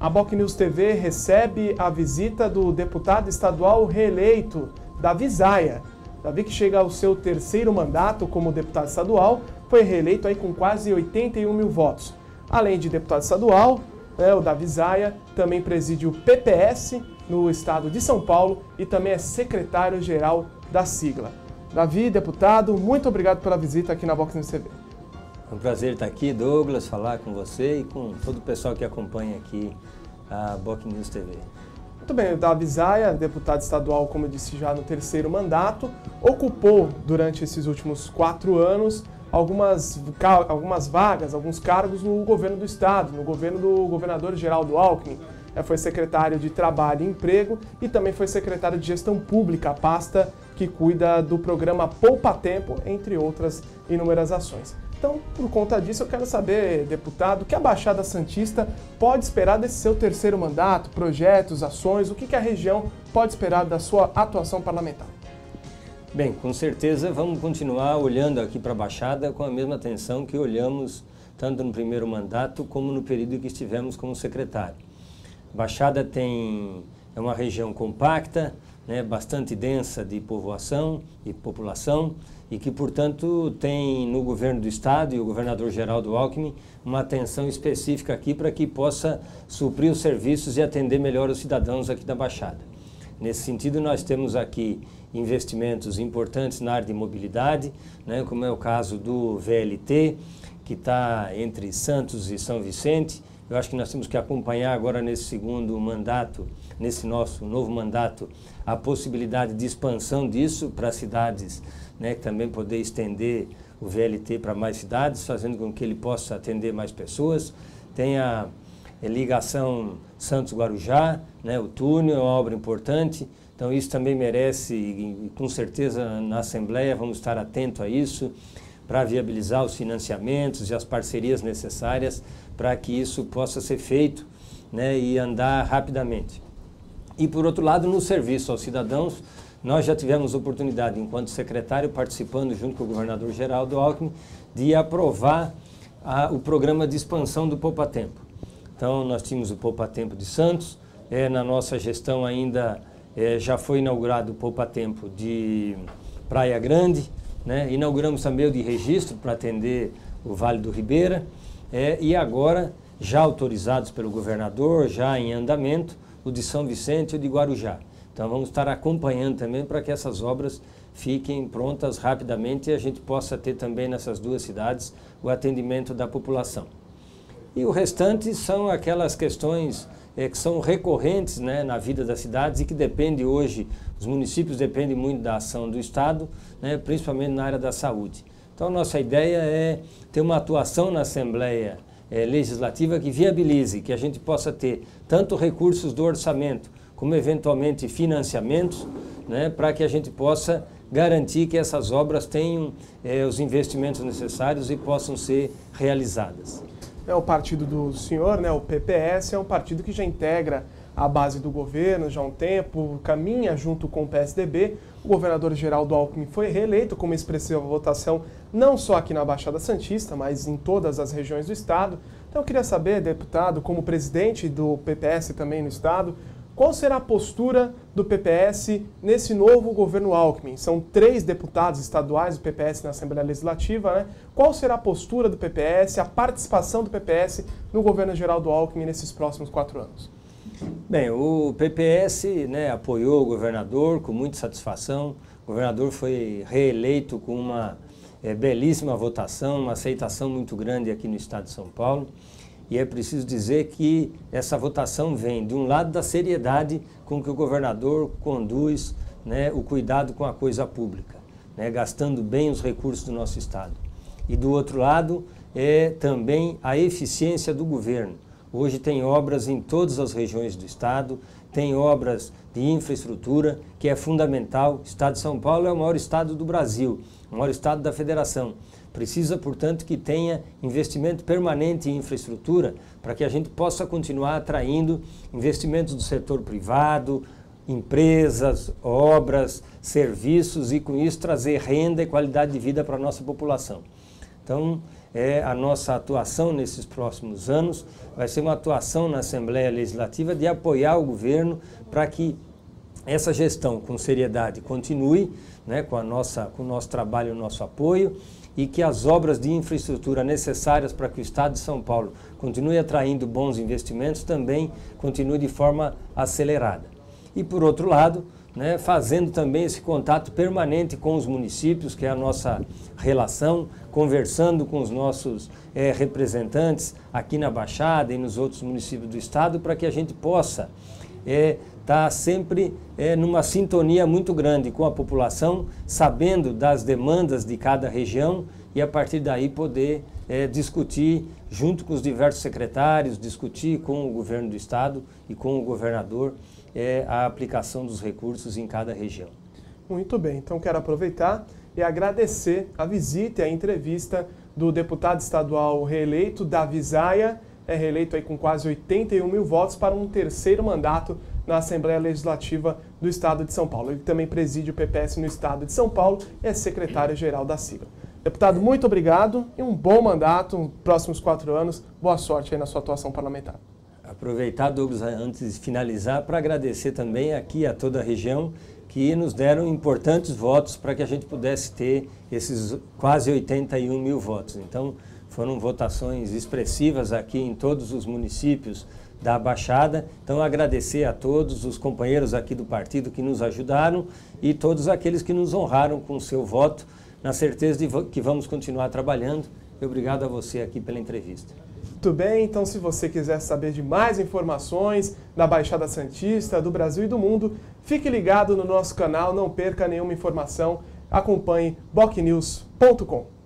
A Boc News TV recebe a visita do deputado estadual reeleito, Davi Zaia. Davi que chega ao seu terceiro mandato como deputado estadual, foi reeleito aí com quase 81 mil votos. Além de deputado estadual, né, o Davi Zaia também preside o PPS no estado de São Paulo e também é secretário-geral da sigla. Davi, deputado, muito obrigado pela visita aqui na Box News TV. É um prazer estar aqui, Douglas, falar com você e com todo o pessoal que acompanha aqui a Boc News TV. Muito bem, o Davi Zaia, deputado estadual, como eu disse já no terceiro mandato, ocupou durante esses últimos quatro anos algumas, algumas vagas, alguns cargos no governo do estado, no governo do governador Geraldo Alckmin. É, foi secretário de Trabalho e Emprego e também foi secretário de Gestão Pública, a pasta que cuida do programa Poupa Tempo, entre outras inúmeras ações. Então, por conta disso, eu quero saber, deputado, o que a Baixada Santista pode esperar desse seu terceiro mandato, projetos, ações, o que a região pode esperar da sua atuação parlamentar? Bem, com certeza vamos continuar olhando aqui para a Baixada com a mesma atenção que olhamos tanto no primeiro mandato como no período que estivemos como secretário. Baixada tem, é uma região compacta, né, bastante densa de povoação e população e que, portanto, tem no governo do Estado e o governador Geraldo Alckmin uma atenção específica aqui para que possa suprir os serviços e atender melhor os cidadãos aqui da Baixada. Nesse sentido, nós temos aqui investimentos importantes na área de mobilidade, né, como é o caso do VLT, que está entre Santos e São Vicente, eu acho que nós temos que acompanhar agora nesse segundo mandato, nesse nosso novo mandato, a possibilidade de expansão disso para cidades, né, também poder estender o VLT para mais cidades, fazendo com que ele possa atender mais pessoas. Tem a ligação Santos-Guarujá, né, o túnel é uma obra importante, então isso também merece, e com certeza na Assembleia vamos estar atentos a isso, para viabilizar os financiamentos e as parcerias necessárias para que isso possa ser feito né, e andar rapidamente. E, por outro lado, no serviço aos cidadãos, nós já tivemos oportunidade, enquanto secretário, participando junto com o governador Geraldo Alckmin, de aprovar a, o programa de expansão do Poupa Tempo. Então, nós tínhamos o Poupa Tempo de Santos, é, na nossa gestão ainda é, já foi inaugurado o Poupa Tempo de Praia Grande, né? Inauguramos também o de registro para atender o Vale do Ribeira é, e agora, já autorizados pelo governador, já em andamento, o de São Vicente e o de Guarujá. Então vamos estar acompanhando também para que essas obras fiquem prontas rapidamente e a gente possa ter também nessas duas cidades o atendimento da população. E o restante são aquelas questões é, que são recorrentes né, na vida das cidades e que depende hoje, os municípios dependem muito da ação do Estado, né, principalmente na área da saúde. Então, nossa ideia é ter uma atuação na Assembleia é, Legislativa que viabilize, que a gente possa ter tanto recursos do orçamento, como eventualmente financiamentos, né, para que a gente possa garantir que essas obras tenham é, os investimentos necessários e possam ser realizadas. É o partido do senhor, né, o PPS, é um partido que já integra a base do governo já há um tempo, caminha junto com o PSDB. O governador Geraldo Alckmin foi reeleito com uma expressiva votação, não só aqui na Baixada Santista, mas em todas as regiões do estado. Então eu queria saber, deputado, como presidente do PPS também no estado, qual será a postura do PPS nesse novo governo Alckmin? São três deputados estaduais do PPS na Assembleia Legislativa, né? Qual será a postura do PPS, a participação do PPS no governo geral do Alckmin nesses próximos quatro anos? Bem, o PPS né, apoiou o governador com muita satisfação. O governador foi reeleito com uma é, belíssima votação, uma aceitação muito grande aqui no estado de São Paulo. E é preciso dizer que essa votação vem, de um lado, da seriedade com que o governador conduz né, o cuidado com a coisa pública, né, gastando bem os recursos do nosso Estado. E do outro lado, é também a eficiência do governo. Hoje tem obras em todas as regiões do Estado, tem obras de infraestrutura, que é fundamental. O Estado de São Paulo é o maior estado do Brasil, o maior estado da federação. Precisa, portanto, que tenha investimento permanente em infraestrutura para que a gente possa continuar atraindo investimentos do setor privado, empresas, obras, serviços e com isso trazer renda e qualidade de vida para a nossa população. Então, é a nossa atuação nesses próximos anos. Vai ser uma atuação na Assembleia Legislativa de apoiar o governo para que essa gestão com seriedade continue, né, com, a nossa, com o nosso trabalho, o nosso apoio, e que as obras de infraestrutura necessárias para que o Estado de São Paulo continue atraindo bons investimentos também continue de forma acelerada. E por outro lado, né, fazendo também esse contato permanente com os municípios, que é a nossa relação, conversando com os nossos é, representantes aqui na Baixada e nos outros municípios do Estado, para que a gente possa é, estar tá sempre é, numa sintonia muito grande com a população, sabendo das demandas de cada região e a partir daí poder é, discutir junto com os diversos secretários, discutir com o governo do estado e com o governador é, a aplicação dos recursos em cada região. Muito bem, então quero aproveitar e agradecer a visita e a entrevista do deputado estadual reeleito Davi Zaia, é reeleito aí com quase 81 mil votos para um terceiro mandato na Assembleia Legislativa do Estado de São Paulo. Ele também preside o PPS no Estado de São Paulo e é secretário-geral da sigla. Deputado, muito obrigado e um bom mandato próximos quatro anos. Boa sorte aí na sua atuação parlamentar. Aproveitar, Douglas, antes de finalizar, para agradecer também aqui a toda a região que nos deram importantes votos para que a gente pudesse ter esses quase 81 mil votos. Então, foram votações expressivas aqui em todos os municípios da Baixada. Então, agradecer a todos os companheiros aqui do partido que nos ajudaram e todos aqueles que nos honraram com o seu voto, na certeza de que vamos continuar trabalhando. E obrigado a você aqui pela entrevista. Muito bem, então se você quiser saber de mais informações da Baixada Santista, do Brasil e do mundo, fique ligado no nosso canal, não perca nenhuma informação, acompanhe bocnews.com.